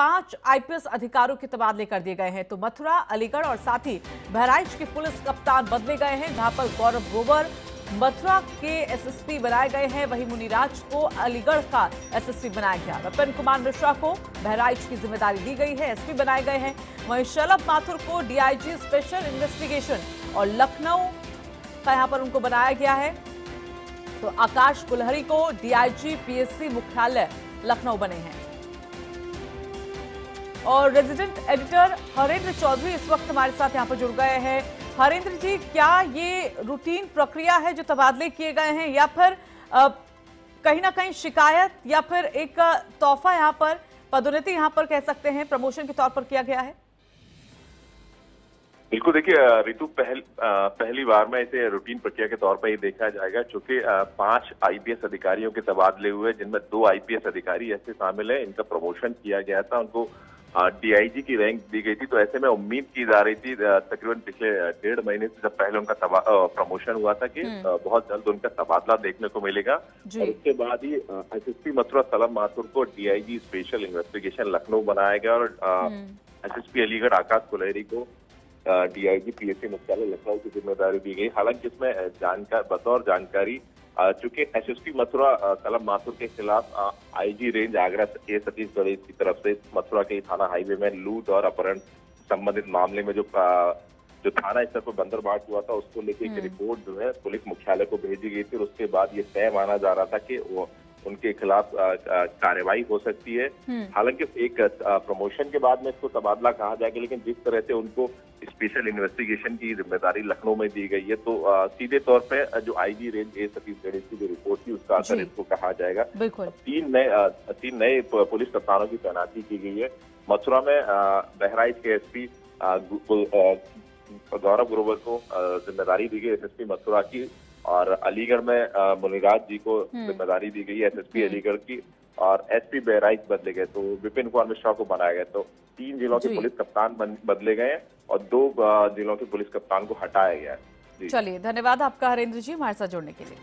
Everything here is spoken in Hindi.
पाँच आईपीएस अधिकारियों के तबादले कर दिए गए हैं। तो मथुरा, अलीगढ़ और साथ ही बहराइच के पुलिस कप्तान बदले गए हैं। जहाँ पर गौरव ग्रोवर मथुरा के एसएसपी बनाए गए हैं। वहीं मुनिराज को अलीगढ़ का एसएसपी बनाया गया। विपिन कुमार मिश्रा को बहराइच की ज़िम्मेदारी दी गई है। एसपी बनाए गए हैं। वहीं शलभ माथुर को डीआईजी स्पेशल इन्वेस्टिगेशन और लखनऊ का यहाँ पर उनको बनाया गया है। तो आकाश कुलहरी को डीआईजी पीएससी मुख्यालय लखनऊ बने हैं। और रेजिडेंट एडिटर हरेंद्र चौधरी इस वक्त हमारे साथ यहाँ पर जुड़ गए हैं। हरेंद्र जी, क्या ये रूटीन प्रक्रिया है जो तबादले किए गए हैं या फिर कहीं ना कहीं शिकायत या फिर एक तोहफा यहाँ पर, पदोन्नति यहाँ पर कह सकते हैं, प्रमोशन के तौर पर किया गया है? बिल्कुल, देखिए ऋतु पहल पहली बार में इसे रूटीन प्रक्रिया के तौर पर ही देखा जाएगा, चूँकि पाँच आईपीएस अधिकारियों के तबादले हुए, जिनमें दो आईपीएस अधिकारी ऐसे शामिल हैं, इनका प्रमोशन किया गया था, उनको डीआईजी की रैंक दी गई थी तो ऐसे में उम्मीद की जा रही थी तकरीबन पिछले डेढ़ महीने से जब पहले उनका प्रमोशन हुआ था कि बहुत जल्द उनका तबादला देखने को मिलेगा। और उसके बाद ही एसएसपी मथुरा सलम माथुर को डीआईजी स्पेशल इन्वेस्टिगेशन लखनऊ बनाया गया और एसएसपी अलीगढ़ आकाश कुलहरी को डीआईजी पीएससी मुख्यालय लखनऊ की ज़िम्मेदारी दी गई। हालाँकि इसमें जानकार बतौर जानकारी चूँकि एसएसपी मथुरा कलम माथुर के खिलाफ आईजी रेंज आगरा के सतीश गणेश की तरफ़ से मथुरा के थाना हाईवे में लूट और अपहरण संबंधित मामले में जो जो थाना स्तर पर बंदर बाट हुआ था उसको लेकर एक रिपोर्ट जो है पुलिस मुख्यालय को भेजी गई थी और उसके बाद ये तय माना जा रहा था कि वो उनके खिलाफ कार्रवाई हो सकती है। हालाँकि एक प्रमोशन के बाद में इसको तबादला कहा जाएगा लेकिन जिस तरह से उनको स्पेशल इन्वेस्टिगेशन की ज़िम्मेदारी लखनऊ में दी गई है तो अ, सीधे तौर पे जो IG range A Satish Ganesh की जो रिपोर्ट थी उसका असर इसको कहा जाएगा। तीन नए तीन नए पुलिस कप्तानों की तैनाती की गई है। मथुरा में बहराइच के एसपी गौरव ग्रोवर को ज़िम्मेदारी दी गई एसएसपी मथुरा की। और अलीगढ़ में मुनिराज जी को ज़िम्मेदारी दी गई है एसएसपी अलीगढ़ की और एसपी बहराइच बदले गए तो विपिन कुमार मिश्रा को बनाया गया। तो तीन जिलों के पुलिस कप्तान बदले गए हैं और दो जिलों के पुलिस कप्तान को हटाया गया है। चलिए धन्यवाद आपका हरेंद्र जी हमारे साथ जुड़ने के लिए।